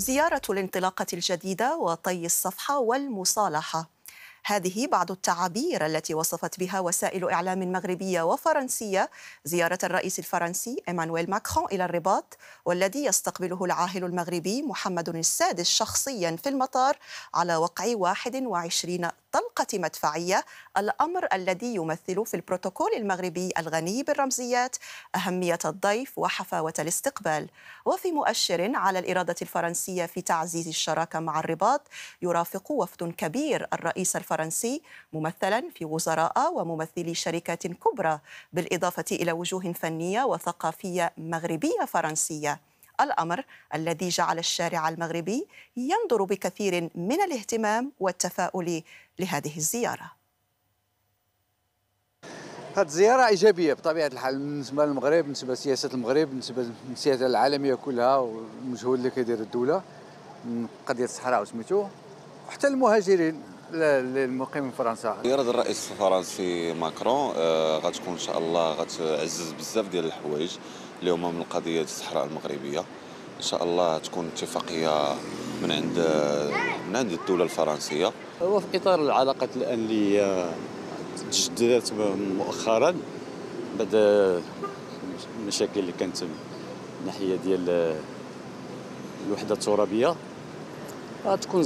زيارة الانطلاقة الجديدة وطي الصفحة والمصالحة. هذه بعض التعابير التي وصفت بها وسائل إعلام مغربية وفرنسية. زيارة الرئيس الفرنسي إيمانويل ماكرون إلى الرباط والذي يستقبله العاهل المغربي محمد السادس شخصيا في المطار على وقع 21 طلقة مدفعية. الأمر الذي يمثل في البروتوكول المغربي الغني بالرمزيات أهمية الضيف وحفاوة الاستقبال. وفي مؤشر على الإرادة الفرنسية في تعزيز الشراكة مع الرباط يرافق وفد كبير الرئيس الفرنسي ممثلا في وزراء وممثلي شركات كبرى بالإضافة إلى وجوه فنية وثقافية مغربية فرنسية. الأمر الذي جعل الشارع المغربي ينظر بكثير من الاهتمام والتفاؤل لهذه الزيارة. هذه الزيارة إيجابية بطبيعة الحال بالنسبة للمغرب بالنسبة لسياسة المغرب بالنسبة للسياسة العالمية كلها والمجهود اللي كيدير الدولة من قضية الصحراء وسميتو. وحتى المهاجرين المقيمين في فرنسا زيارة الرئيس الفرنسي ماكرون آه غتكون إن شاء الله غتعزز بزاف ديال الحوايج اللي هما من قضية الصحراء المغربية. إن شاء الله تكون اتفاقية من عند من عند الدولة الفرنسية. هو في إطار العلاقات الان اللي تجددت مؤخرا بعد المشاكل اللي كانت من الناحيه ديال الوحدة الترابية. غتكون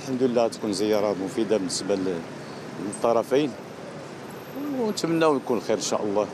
الحمد لله تكون زيارة مفيدة بالنسبة للطرفين. ونتمنى يكون خير إن شاء الله.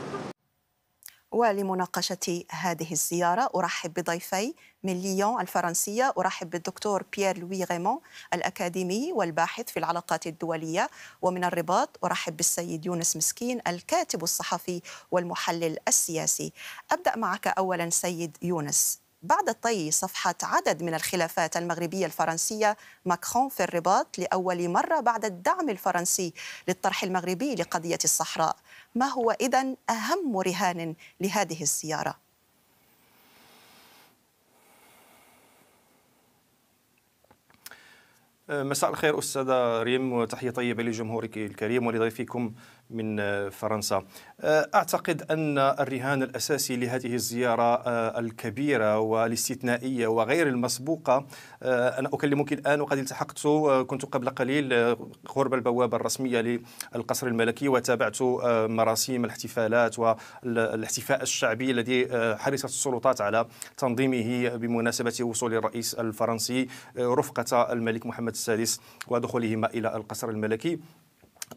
ولمناقشة هذه الزيارة أرحب بضيفي من ليون الفرنسية أرحب بالدكتور بيير لوي غيمون الأكاديمي والباحث في العلاقات الدولية. ومن الرباط أرحب بالسيد يونس مسكين الكاتب الصحفي والمحلل السياسي. أبدأ معك أولا سيد يونس. بعد طي صفحة عدد من الخلافات المغربية الفرنسية ماكرون في الرباط لأول مرة بعد الدعم الفرنسي للطرح المغربي لقضية الصحراء ما هو إذن أهم رهان لهذه الزيارة؟ مساء الخير أستاذة ريم وتحية طيبة لجمهورك الكريم ولضيفكم من فرنسا. أعتقد أن الرهان الأساسي لهذه الزيارة الكبيرة والاستثنائية وغير المسبوقة أنا أكلمك الآن وقد التحقت كنت قبل قليل قرب البوابة الرسمية للقصر الملكي وتابعت مراسيم الاحتفالات والاحتفاء الشعبي الذي حرصت السلطات على تنظيمه بمناسبة وصول الرئيس الفرنسي رفقة الملك محمد السادس ودخولهما إلى القصر الملكي.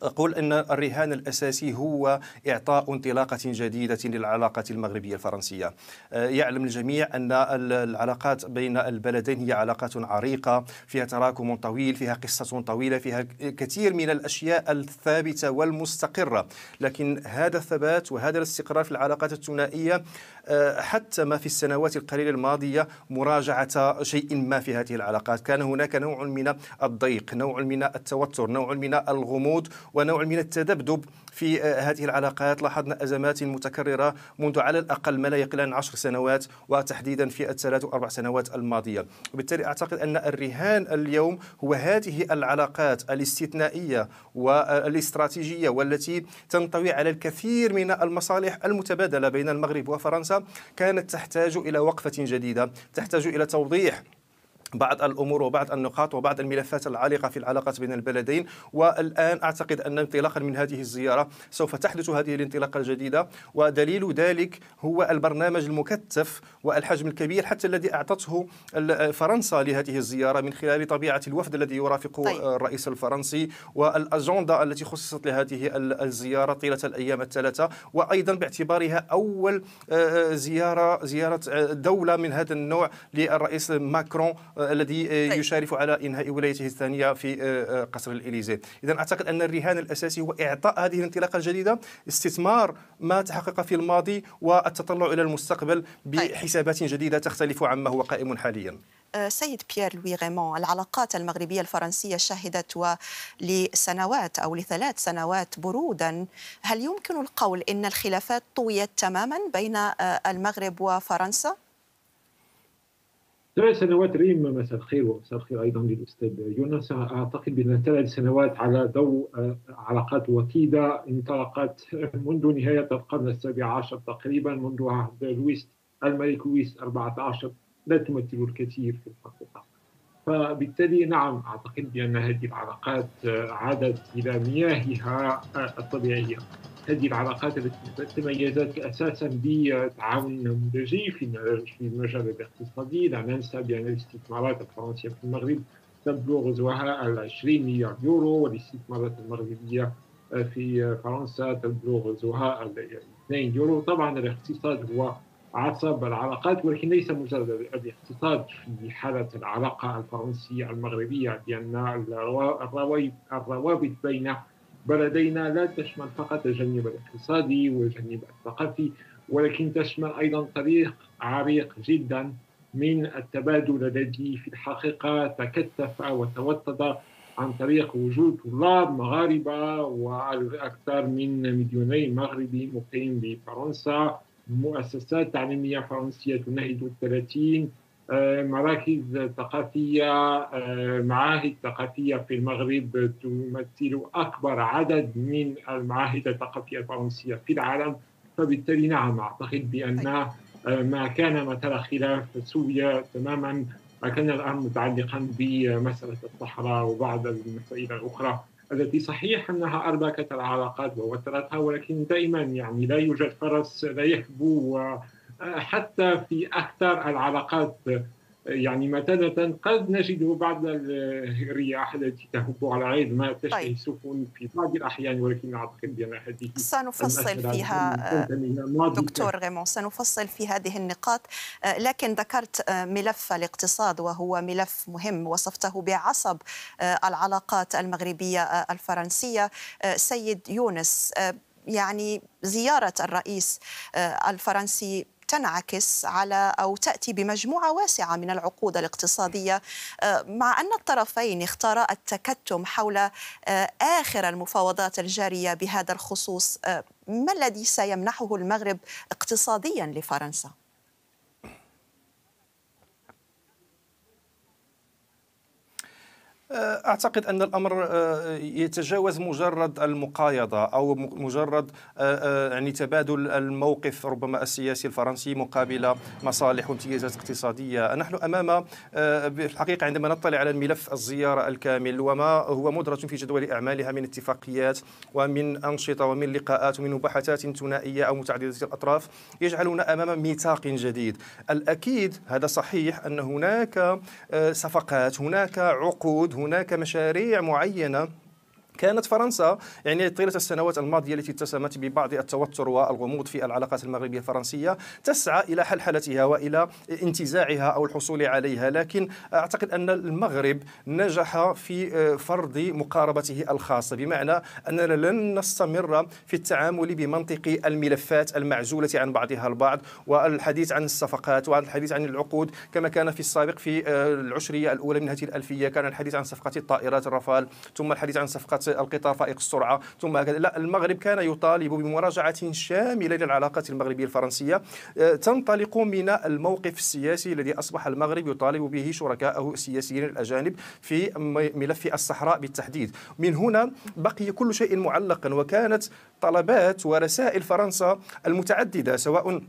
أقول أن الرهان الأساسي هو إعطاء انطلاقة جديدة للعلاقات المغربية الفرنسية. يعلم الجميع أن العلاقات بين البلدين هي علاقات عريقة فيها تراكم طويل فيها قصة طويلة فيها كثير من الأشياء الثابتة والمستقرة. لكن هذا الثبات وهذا الاستقرار في العلاقات الثنائية حتى ما في السنوات القليلة الماضية مراجعة شيء ما في هذه العلاقات. كان هناك نوع من الضيق نوع من التوتر نوع من الغموض ونوع من التذبذب في هذه العلاقات. لاحظنا أزمات متكررة منذ على الأقل ما لا يقل عن عشر سنوات وتحديدا في الثلاث وأربع سنوات الماضية. وبالتالي أعتقد أن الرهان اليوم هو هذه العلاقات الاستثنائية والاستراتيجية والتي تنطوي على الكثير من المصالح المتبادلة بين المغرب وفرنسا كانت تحتاج إلى وقفة جديدة تحتاج إلى توضيح بعض الأمور وبعض النقاط وبعض الملفات العالقة في العلاقات بين البلدين. والآن أعتقد أن انطلاقا من هذه الزيارة سوف تحدث هذه الانطلاقة الجديدة. ودليل ذلك هو البرنامج المكثف والحجم الكبير حتى الذي أعطته فرنسا لهذه الزيارة من خلال طبيعة الوفد الذي يرافق طيب. الرئيس الفرنسي. والأجندة التي خصصت لهذه الزيارة طيلة الأيام الثلاثة. وأيضا باعتبارها أول زيارة زيارة دولة من هذا النوع للرئيس ماكرون الذي طيب. يشارف على إنهاء ولايته الثانية في آه، آه، قصر الاليزي اذا أعتقد أن الرهان الأساسي هو إعطاء هذه الانطلاقة الجديدة استثمار ما تحقق في الماضي والتطلع إلى المستقبل طيب. بحسابات جديدة تختلف عما هو قائم حاليا آه، سيد بيير لوي غيمون العلاقات المغربية الفرنسية شهدت لسنوات أو لثلاث سنوات برودا هل يمكن القول إن الخلافات طويت تماما بين المغرب وفرنسا؟ ثلاث سنوات ريم مساء الخير ومساء الخير أيضا للأستاذ يونس. أعتقد بأن ثلاث سنوات على ضوء آه، علاقات وكيدة انطلقت منذ نهاية القرن السابع عشر تقريبا منذ عهد لويس الملك لويس 14 لا تمثل الكثير في الحقيقة. فبالتالي نعم أعتقد بأن هذه العلاقات عادت إلى مياهها الطبيعية. هذه العلاقات التي تميزت أساسا بتعاون نموذجي في المجال الاقتصادي، لا ننسى بأن الاستثمارات الفرنسية في المغرب تبلغ غزوها ال 20 مليار يورو والاستثمارات المغربية في فرنسا تبلغ غزوها ال 2 يورو، طبعا الاقتصاد هو عصب العلاقات ولكن ليس مجرد الاقتصاد في حالة العلاقة الفرنسية المغربية لأن الروابط بين بلدينا لا تشمل فقط الجانب الاقتصادي والجانب الثقافي ولكن تشمل أيضا طريق عريق جدا من التبادل الذي في الحقيقة تكثف وتوطد عن طريق وجود طلاب مغاربة وأكثر من مليوني مغربي مقيم بفرنسا. مؤسسات تعليمية فرنسية 30 آه، مراكز ثقافية آه، معاهد ثقافية في المغرب تمثل أكبر عدد من المعاهد الثقافية الفرنسية في العالم. فبالتالي نعم أعتقد بأن آه، ما كان مثلا خلاف سوريا تماما كان الآن متعلقا بمسألة الصحراء وبعض المسائل الأخرى. التي صحيح أنها أربكت العلاقات ووترتها ولكن دائما يعني لا يوجد فرس لا يحبو حتى في أكثر العلاقات يعني مثلا قد نجد بعض الرياح التي تهب على عيد ما تشتهي طيب. السفن في بعض الأحيان ولكن أعتقد بأن هذه سنفصل فيها دكتور غيمون سنفصل في هذه النقاط. آه، لكن ذكرت آه، ملف الاقتصاد وهو ملف مهم وصفته بعصب آه، العلاقات المغربية الفرنسية. سيد يونس يعني زيارة الرئيس الفرنسي تنعكس على أو تأتي بمجموعة واسعة من العقود الاقتصادية. آه، مع أن الطرفين اختارا التكتم حول آه، آخر المفاوضات الجارية بهذا الخصوص آه، ما الذي سيمنحه المغرب اقتصاديا لفرنسا؟ أعتقد أن الأمر آه، يتجاوز مجرد المقايضة أو مجرد آه، آه، يعني تبادل الموقف ربما السياسي الفرنسي مقابل مصالح وامتيازات اقتصادية. نحن أمام في الحقيقة عندما نطلع على الملف الزيارة الكامل وما هو مدرج في جدول أعمالها من اتفاقيات ومن أنشطة ومن لقاءات ومن مباحثات ثنائية أو متعدده الأطراف يجعلنا أمام ميثاق جديد. الأكيد هذا صحيح أن هناك صفقات هناك عقود هناك مشاريع معينة كانت فرنسا يعني طيلة السنوات الماضية التي اتسمت ببعض التوتر والغموض في العلاقات المغربية الفرنسية تسعى إلى حلحلتها وإلى انتزاعها أو الحصول عليها لكن أعتقد أن المغرب نجح في آه، فرض مقاربته الخاصة بمعنى أننا لن نستمر في التعامل بمنطق الملفات المعزولة عن بعضها البعض والحديث عن الصفقات والحديث عن العقود كما كان في السابق في آه، العشرية الأولى من هذه الألفية كان الحديث عن صفقه الطائرات الرافال ثم الحديث عن صفقه القطار فائق السرعة. ثم لا المغرب كان يطالب بمراجعة شاملة للعلاقات المغربية الفرنسية. آه، تنطلق من الموقف السياسي الذي أصبح المغرب يطالب به شركائه السياسيين الأجانب في ملف الصحراء بالتحديد. من هنا بقي كل شيء معلقا وكانت طلبات ورسائل فرنسا المتعددة سواء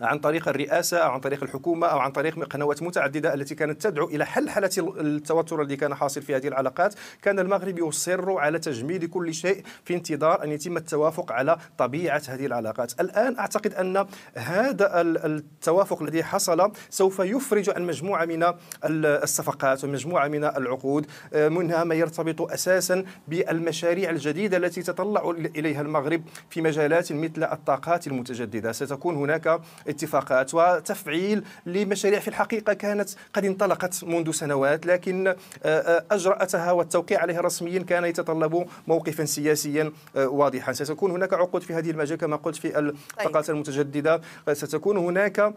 عن طريق الرئاسة أو عن طريق الحكومة أو عن طريق قنوات متعددة التي كانت تدعو إلى حلحلة التوتر الذي كان حاصل في هذه العلاقات. كان المغرب يصر على تجميد كل شيء في انتظار أن يتم التوافق على طبيعة هذه العلاقات. الآن أعتقد أن هذا التوافق الذي حصل سوف يفرج عن مجموعة من الصفقات ومجموعة من العقود منها ما يرتبط أساسا بالمشاريع الجديدة التي تطلع إليها المغرب في مجالات مثل الطاقات المتجددة. ستكون هناك اتفاقات وتفعيل لمشاريع في الحقيقة كانت قد انطلقت منذ سنوات لكن آه، آه، أجرأتها والتوقيع عليها رسميا كان يتطلب موقفا سياسيا آه، واضحا ستكون هناك عقود في هذه المجال كما قلت في الطاقات طيب. المتجددة ستكون هناك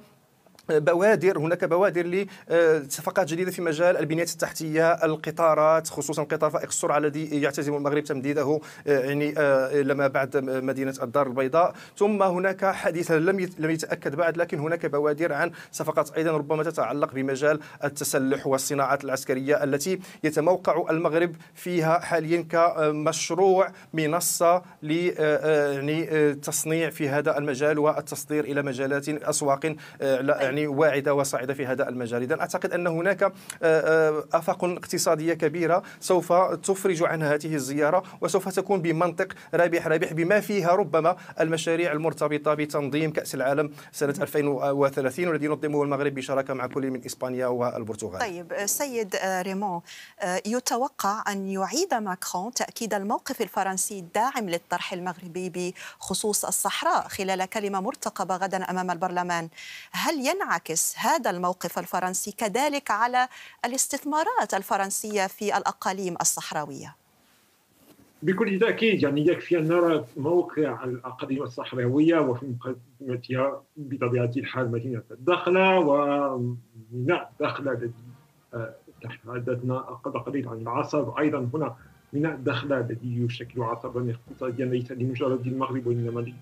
بوادر هناك بوادر لصفقات جديدة في مجال البنيه التحتية القطارات خصوصا قطار فائق السرعة الذي يعتزم المغرب تمديده آه، يعني آه، لما بعد مدينة الدار البيضاء. ثم هناك حديث لم لم يتأكد بعد لكن هناك بوادر عن صفقات أيضا ربما تتعلق بمجال التسلح والصناعات العسكرية التي يتموقع المغرب فيها حاليا كمشروع منصة ل يعني تصنيع في هذا المجال والتصدير إلى مجالات أسواق يعني يعني واعدة وصاعدة في هذا المجال اذا أعتقد أن هناك آفاق اقتصادية كبيرة سوف تفرج عن هذه الزيارة وسوف تكون بمنطق رابح رابح بما فيها ربما المشاريع المرتبطة بتنظيم كأس العالم سنة 2030 والذي ينظمه المغرب بشراكة مع كل من إسبانيا والبرتغال. طيب سيد ريمون يتوقع أن يعيد ماكرون تأكيد الموقف الفرنسي الداعم للطرح المغربي بخصوص الصحراء خلال كلمة مرتقبة غدا أمام البرلمان. هل ينعكس هذا الموقف الفرنسي كذلك على الاستثمارات الفرنسية في الأقاليم الصحراوية؟ بكل تأكيد يعني يكفي أن نرى موقع الأقاليم الصحراوية وفي مقدمتها بطبيعة الحال مدينة الدخلة وميناء الدخلة الذي آه، تحدثنا قبل قليل عن العصر أيضا هنا ميناء الدخلة الذي يشكل عصبا اقتصاديا ليس لمجرد المغرب وإنما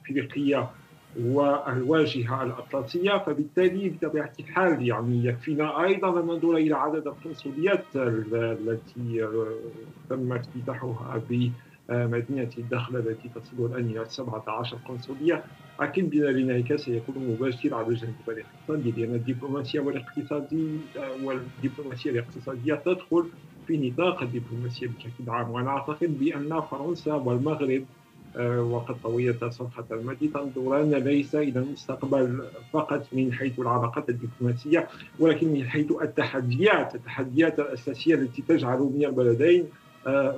لافريقيا والواجهة الأطلسية فبالتالي بطبيعه الحال يعني يكفينا أيضا أن ننظر إلى عدد القنصليات التي آه، تم افتتاحها مدينة الدخلة التي تصل الآن إلى 17 قنصلية لكن بذلك سيكون مباشر على الجانب الاقتصادي لأن الدبلوماسية والاقتصادي والدبلوماسية الاقتصادية تدخل في نطاق الدبلوماسية بشكل عام. وأنا أعتقد بأن فرنسا والمغرب آه، وقد طويت صفحة الماضي تنظران ليس إلى المستقبل فقط من حيث العلاقات الدبلوماسية ولكن من حيث التحديات التحديات الأساسية التي تجعل من البلدين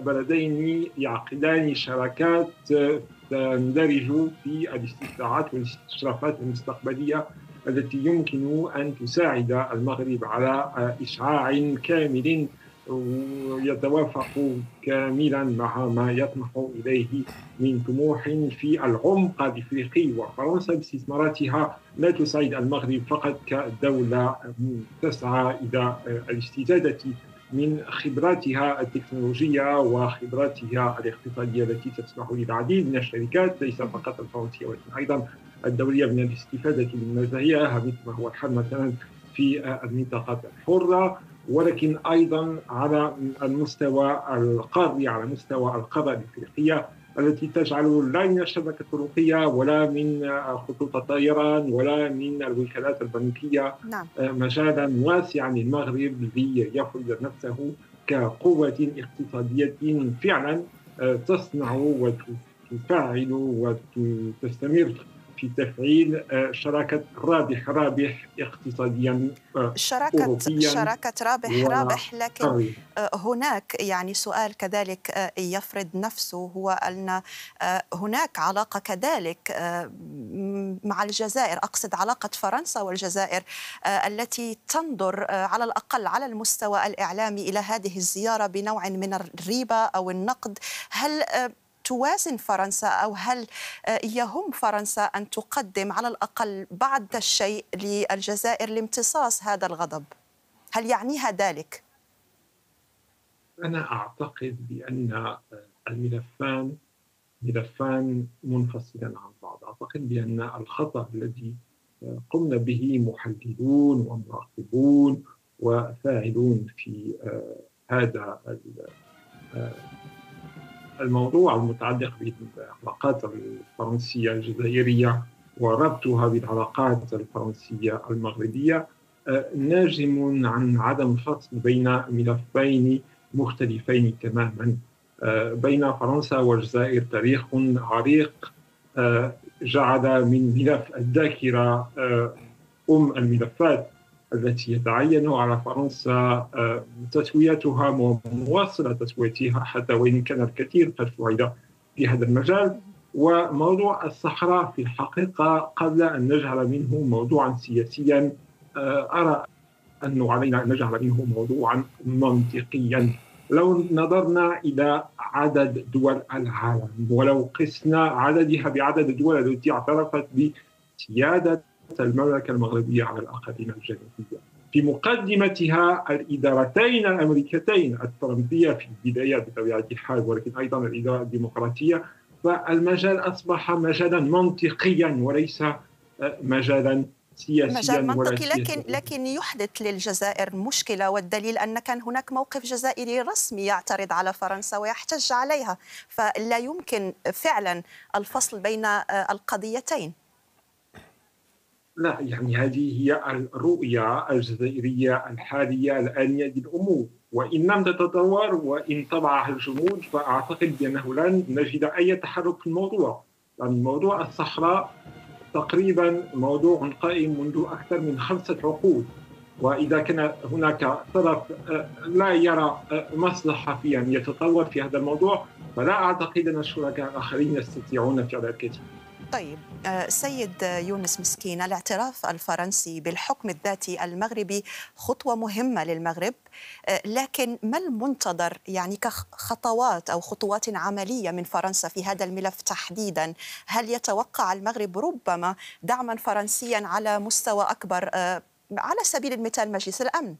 بلدين يعقدان شراكات تندرج في الاستطلاعات والاستشرافات المستقبلية التي يمكن أن تساعد المغرب على إشعاع كامل يتوافق كاملا مع ما يطمح إليه من طموح في العمق الإفريقي وفرنسا باستثماراتها. لا تساعد المغرب فقط كدولة تسعى إلى الاستزادة من خبراتها التكنولوجية وخبراتها الاقتصادية التي تسمح للعديد من الشركات ليس فقط الفرنسية ولكن أيضا الدولية من الاستفادة من مزاياها مثل ما هو الحال مثلا في المنطقة الحرة. ولكن أيضا على المستوى القاري على مستوى القارة الإفريقية التي تجعل لا من الشبكة الطرقية ولا من خطوط الطيران ولا من الوكالات البنكية نعم. مجالا واسعا للمغرب ليفرض نفسه كقوة اقتصادية فعلا آه، تصنع وتفعل وتستمر في تفعيل آه، شراكة رابح رابح اقتصاديا آه، شراكة شراكة رابح رابح لكن آه، هناك يعني سؤال كذلك يفرض نفسه هو أن هناك علاقة كذلك مع الجزائر. أقصد علاقة فرنسا والجزائر التي تنظر على الأقل على المستوى الإعلامي إلى هذه الزيارة بنوع من الريبة أو النقد. هل توازن فرنسا أو هل آه، يهم فرنسا أن تقدم على الأقل بعض الشيء للجزائر لامتصاص هذا الغضب؟ هل يعنيها ذلك؟ أنا أعتقد بأن آه، الملفان ملفان منفصلان عن بعض، أعتقد بأن الخطأ الذي آه، قمنا به محللون ومراقبون وفاعلون في هذا الموضوع المتعلق بالعلاقات الفرنسية الجزائرية وربطها بالعلاقات الفرنسية المغربية. آه، ناجم عن عدم فصل بين ملفين مختلفين تماما. آه، بين فرنسا والجزائر تاريخ عريق. آه، جعل من ملف الذاكرة أم الملفات. التي يتعين على فرنسا آه، تسويتها ومواصلة تسويتها حتى وإن كان الكثير قد فعل في هذا المجال. وموضوع الصحراء في الحقيقة قبل أن نجعل منه موضوعا سياسيا آه، أرى أنه علينا أن نجعل منه موضوعا منطقيا. لو نظرنا إلى عدد دول العالم ولو قسنا عددها بعدد الدول التي اعترفت بسيادة المملكة المغربية على الأقاليم الجنوبية. في مقدمتها الإدارتين الأمريكتين الترامبية في البداية بطبيعة الحال ولكن أيضا الإدارة الديمقراطية فالمجال أصبح مجالا منطقيا وليس آه، مجالا سياسيا مجال منطقي لكن لكن يحدث للجزائر مشكلة والدليل أن كان هناك موقف جزائري رسمي يعترض على فرنسا ويحتج عليها. فلا يمكن فعلا الفصل بين آه، القضيتين. لا يعني هذه هي الرؤية الجزائرية الحالية الآنية للأمور. وإن لم تتطور وإن طبعها الجمود فأعتقد بأنه لن نجد أي تحرك في الموضوع. يعني موضوع الصحراء تقريبا موضوع قائم منذ أكثر من خمسة عقود. وإذا كان هناك طرف آه، لا يرى آه، مصلحة في أن يتطور في هذا الموضوع فلا أعتقد أن الشركاء الآخرين يستطيعون فعل الكثير طيب آه، سيد يونس مسكين الاعتراف الفرنسي بالحكم الذاتي المغربي خطوة مهمة للمغرب لكن ما المنتظر؟ يعني كخطوات أو خطوات عملية من فرنسا في هذا الملف تحديدا هل يتوقع المغرب ربما دعما فرنسيا على مستوى أكبر على سبيل المثال مجلس الأمن؟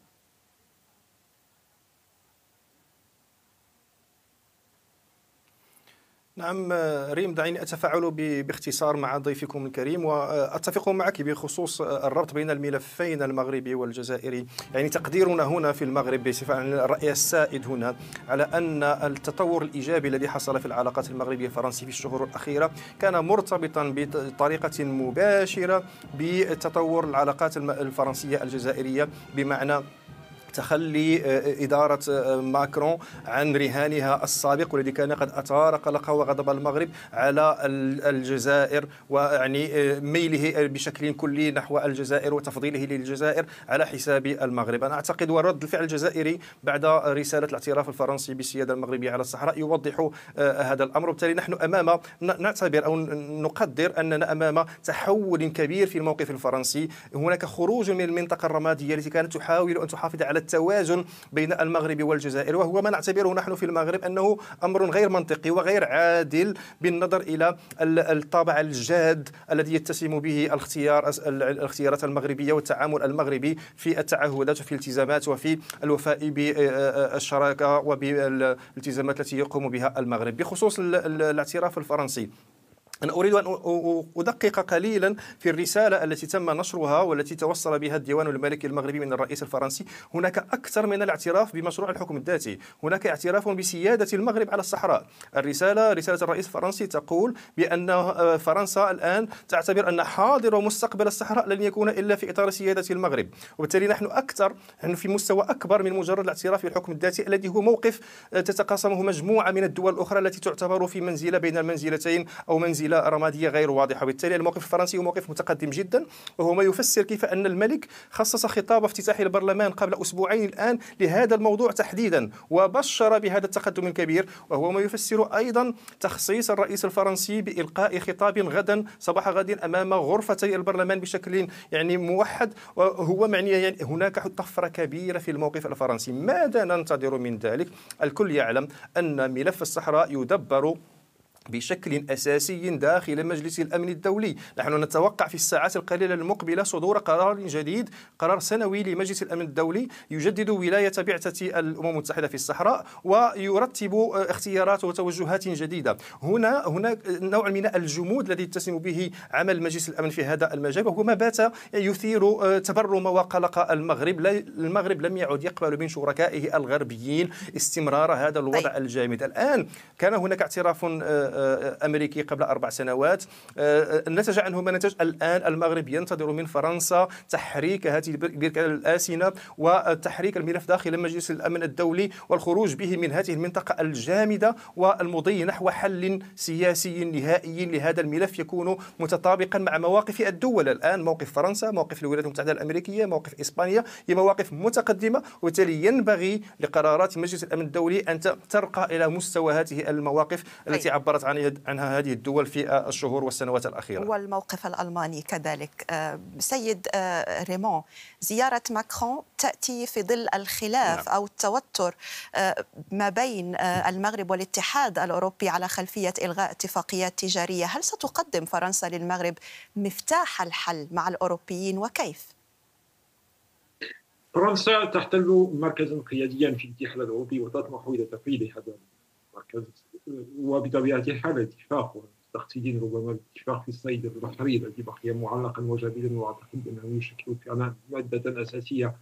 نعم ريم دعيني أتفاعل باختصار مع ضيفكم الكريم وأتفق معك بخصوص الربط بين الملفين المغربي والجزائري. يعني تقديرنا هنا في المغرب بصفة الرأي السائد هنا على أن التطور الإيجابي الذي حصل في العلاقات المغربية الفرنسية في الشهور الأخيرة كان مرتبطا بطريقة مباشرة بتطور العلاقات الفرنسية الجزائرية بمعنى تخلي آه، إدارة آه، ماكرون عن رهانها السابق والذي كان قد أثار قلقه وغضب المغرب على الجزائر ويعني آه، ميله بشكل كلي نحو الجزائر وتفضيله للجزائر على حساب المغرب. أنا أعتقد ورد الفعل الجزائري بعد رسالة الاعتراف الفرنسي بالسيادة المغربية على الصحراء يوضح هذا الأمر. وبالتالي نحن أمام نعتبر أو نقدر أننا أمام تحول كبير في الموقف الفرنسي. هناك خروج من المنطقة الرمادية التي كانت تحاول أن تحافظ على التوازن بين المغرب والجزائر وهو ما نعتبره نحن في المغرب أنه أمر غير منطقي وغير عادل بالنظر إلى الطابع الجاد الذي يتسم به الاختيار الاختيارات المغربية والتعامل المغربي في التعهدات وفي الالتزامات وفي الوفاء بالشراكة وبالالتزامات التي يقوم بها المغرب بخصوص الاعتراف الفرنسي. أنا أريد أن أدقق قليلا في الرسالة التي تم نشرها والتي توصل بها الديوان الملكي المغربي من الرئيس الفرنسي. هناك أكثر من الاعتراف بمشروع الحكم الذاتي. هناك اعتراف بسيادة المغرب على الصحراء. الرسالة رسالة الرئيس الفرنسي تقول بأن آه، فرنسا الآن تعتبر أن حاضر ومستقبل الصحراء لن يكون إلا في إطار سيادة المغرب. وبالتالي نحن أكثر نحن في مستوى أكبر من مجرد الاعتراف بالحكم الذاتي الذي هو موقف آه، تتقاسمه مجموعة من الدول الأخرى التي تعتبر في منزلة بين المنزلتين أو منزلة إلى رمادية غير واضحة. وبالتالي الموقف الفرنسي هو موقف متقدم جدا وهو ما يفسر كيف أن الملك خصص خطاب افتتاحي للبرلمان قبل أسبوعين الآن لهذا الموضوع تحديدا وبشر بهذا التقدم الكبير. وهو ما يفسر أيضا تخصيص الرئيس الفرنسي بإلقاء خطاب غدا صباح غد أمام غرفتي البرلمان بشكل يعني موحد. وهو معني يعني هناك طفرة كبيرة في الموقف الفرنسي. ماذا ننتظر من ذلك؟ الكل يعلم أن ملف الصحراء يدبر بشكل أساسي داخل مجلس الأمن الدولي، نحن نتوقع في الساعات القليلة المقبلة صدور قرار جديد، قرار سنوي لمجلس الأمن الدولي يجدد ولاية بعثة الأمم المتحدة في الصحراء ويرتب اختيارات وتوجهات جديدة. هنا هناك نوع من الجمود الذي يتسم به عمل مجلس الأمن في هذا المجال وهو ما بات يثير تبرم وقلق المغرب، المغرب لم يعد يقبل من شركائه الغربيين استمرار هذا الوضع الجامد. الآن كان هناك اعتراف أمريكي قبل أربع سنوات. آه، نتج عنه ما نتج الآن المغرب ينتظر من فرنسا تحريك هذه البركه الاسنه وتحريك الملف داخل مجلس الأمن الدولي والخروج به من هذه المنطقة الجامدة والمضي نحو حل سياسي نهائي لهذا الملف يكون متطابقا مع مواقف الدول. الآن موقف فرنسا موقف الولايات المتحدة الأمريكية موقف إسبانيا هي مواقف متقدمة وبالتالي ينبغي لقرارات مجلس الأمن الدولي أن ترقى إلى مستوى هذه المواقف التي عبرت عبرت عنها هذه الدول في الشهور والسنوات الأخيرة والموقف الألماني كذلك آه، سيد آه، ريمون زيارة ماكرون تأتي في ظل الخلاف نعم. أو التوتر آه، ما بين المغرب والاتحاد الأوروبي على خلفية إلغاء اتفاقيات تجارية هل ستقدم فرنسا للمغرب مفتاح الحل مع الأوروبيين وكيف؟ فرنسا تحتل مركزا قياديا في الاتحاد الأوروبي وتطمح إلى تفعيل هذا المركز وبطبيعة الحال الاتفاق والتخطيط ربما الاتفاق في الصيد البحري الذي بقي معلقا وجديدا وأعتقد أنه يشكل فعلا مادة أساسية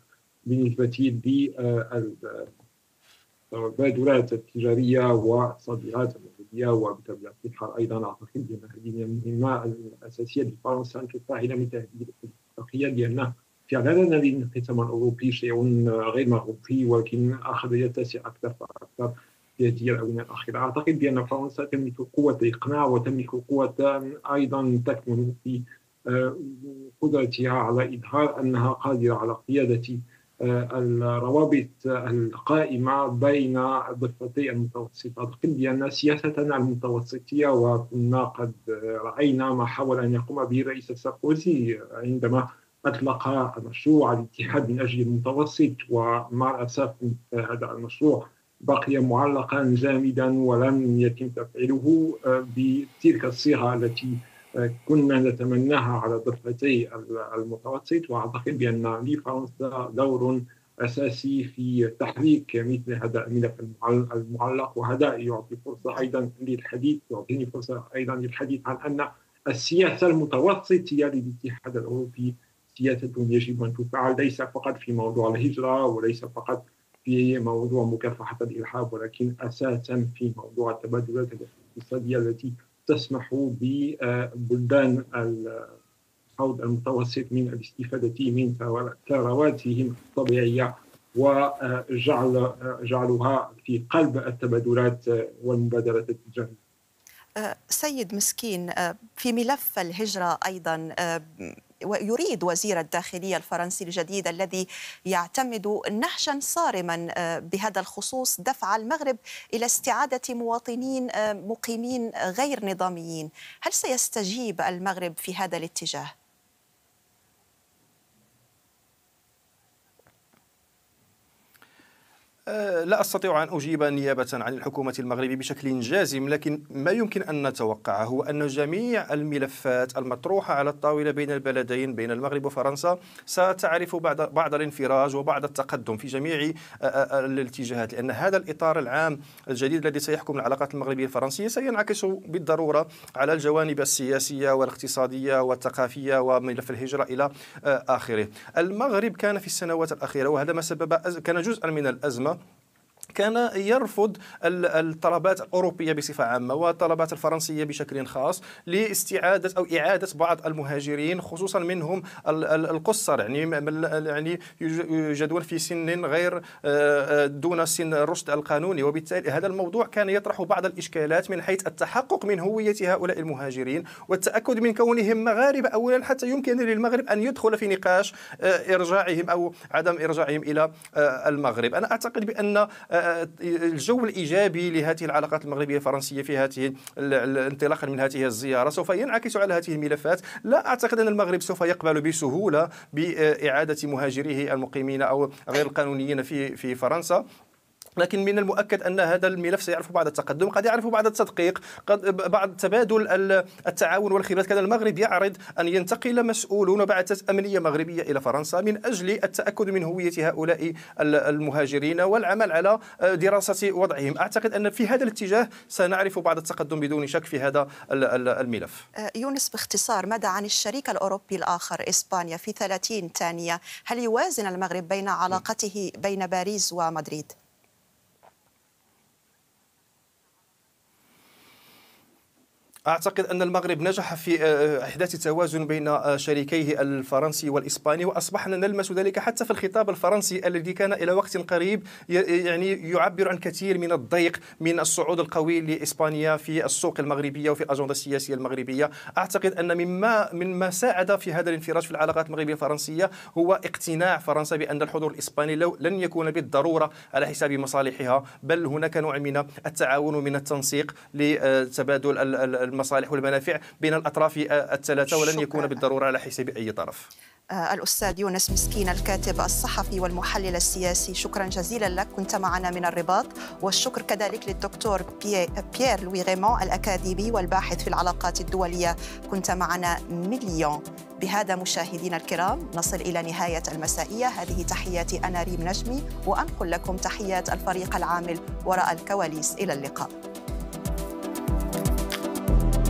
بالنسبة للبادرات التجارية والصادرات المغربيه وبطبيعة الحال أيضا أعتقد بان هذه المهمة الأساسية لفرنسا أن تفعل مثل هذه الاتفاقية لأن فعلا الانقسام الاوروبي شيء غير مغروبي ولكن أخذ يتسع أكثر فاكثر هذه الاونه الأخيرة. أعتقد بأن فرنسا تملك قوة الاقناع وتملك قوة أيضا تكمن في قدرتها على إظهار أنها قادرة على قيادة آه، الروابط القائمة بين الضفتي المتوسطة أعتقد بأن سياستنا المتوسطية وكنا قد رأينا ما حاول أن يقوم به الرئيس ساركوزي عندما أطلق مشروع الاتحاد من أجل المتوسط ومع الأسف هذا المشروع بقي معلقا جامدا ولم يتم تفعيله آه، بتلك الصيغة التي كنا نتمناها على ضفتي المتوسط. وأعتقد بأن لفرنسا دور أساسي في تحريك مثل هذا الملف المعلق. وهذا يعطي فرصة أيضا للحديث يعطيني فرصة أيضا للحديث عن أن السياسة المتوسطية للاتحاد الأوروبي سياسة يجب أن تفعل ليس فقط في موضوع الهجرة وليس فقط في موضوع مكافحة الارهاب ولكن أساسا في موضوع التبادلات الاقتصادية التي تسمح ببلدان الحوض المتوسط من الاستفادة من ثرواتهم الطبيعية وجعل جعلها في قلب التبادلات والمبادرات التجارية. أه، سيد مسكين أه، في ملف الهجرة أيضا أه، ويريد وزير الداخلية الفرنسي الجديد الذي يعتمد نهجا صارما آه، بهذا الخصوص دفع المغرب إلى استعادة مواطنين آه، مقيمين غير نظاميين هل سيستجيب المغرب في هذا الاتجاه؟ لا أستطيع أن أجيب نيابة عن الحكومة المغربية بشكل جازم لكن ما يمكن أن نتوقعه هو أن جميع الملفات المطروحة على الطاولة بين البلدين بين المغرب وفرنسا ستعرف بعض بعض الانفراج وبعض التقدم في جميع آه، آه، الاتجاهات لأن هذا الإطار العام الجديد الذي سيحكم العلاقات المغربية الفرنسية سينعكس بالضرورة على الجوانب السياسية والاقتصادية والثقافية وملف الهجرة إلى آخره. المغرب كان في السنوات الأخيرة وهذا ما سبب كان جزءا من الأزمة كان يرفض الطلبات الأوروبية بصفة عامة والطلبات الفرنسية بشكل خاص لاستعادة أو إعادة بعض المهاجرين خصوصا منهم القصر. يعني يعني يوجدون في سن غير آه، آه، دون سن الرشد القانوني. وبالتالي هذا الموضوع كان يطرح بعض الإشكالات من حيث التحقق من هوية هؤلاء المهاجرين والتأكد من كونهم مغاربة أولا حتى يمكن للمغرب أن يدخل في نقاش آه، إرجاعهم أو عدم إرجاعهم إلى المغرب. أنا أعتقد بأن الجو الإيجابي لهذه العلاقات المغربية الفرنسية في هذه انطلاقا من هذه الزيارة سوف ينعكس على هذه الملفات. لا أعتقد أن المغرب سوف يقبل بسهولة بإعادة مهاجريه المقيمين أو غير القانونيين في في فرنسا. لكن من المؤكد أن هذا الملف سيعرف بعد التقدم قد يعرف بعد التدقيق قد بعد تبادل التعاون والخبرات. كان المغرب يعرض أن ينتقل مسؤولون وبعثات أمنية مغربية إلى فرنسا من أجل التأكد من هوية هؤلاء المهاجرين والعمل على دراسة وضعهم. أعتقد أن في هذا الاتجاه سنعرف بعد التقدم بدون شك في هذا الملف. أه، يونس باختصار ماذا عن الشريك الأوروبي الآخر إسبانيا في 30 ثانية هل يوازن المغرب بين علاقته بين باريس ومدريد؟ أعتقد أن المغرب نجح في آه، إحداث توازن بين آه، شريكيه الفرنسي والإسباني وأصبحنا نلمس ذلك حتى في الخطاب الفرنسي الذي كان إلى وقت قريب يعني يعبر عن كثير من الضيق من الصعود القوي لإسبانيا في السوق المغربية وفي الأجندة السياسية المغربية. أعتقد أن مما مما ساعد في هذا الانفراج في العلاقات المغربية الفرنسية هو اقتناع فرنسا بأن الحضور الإسباني لن يكون بالضرورة على حساب مصالحها بل هناك نوع من التعاون ومن التنسيق لتبادل المصالح والمنافع بين الأطراف الثلاثة ولن يكون بالضرورة على حساب أي طرف. آه، الأستاذ يونس مسكين الكاتب الصحفي والمحلل السياسي شكرا جزيلا لك. كنت معنا من الرباط والشكر كذلك للدكتور بيير لوي غيمون الأكاديمي والباحث في العلاقات الدولية. كنت معنا مليون. بهذا مشاهدينا الكرام نصل إلى نهاية المسائية. هذه تحياتي أنا ريم نجمي وأنقل لكم تحيات الفريق العامل وراء الكواليس. إلى اللقاء.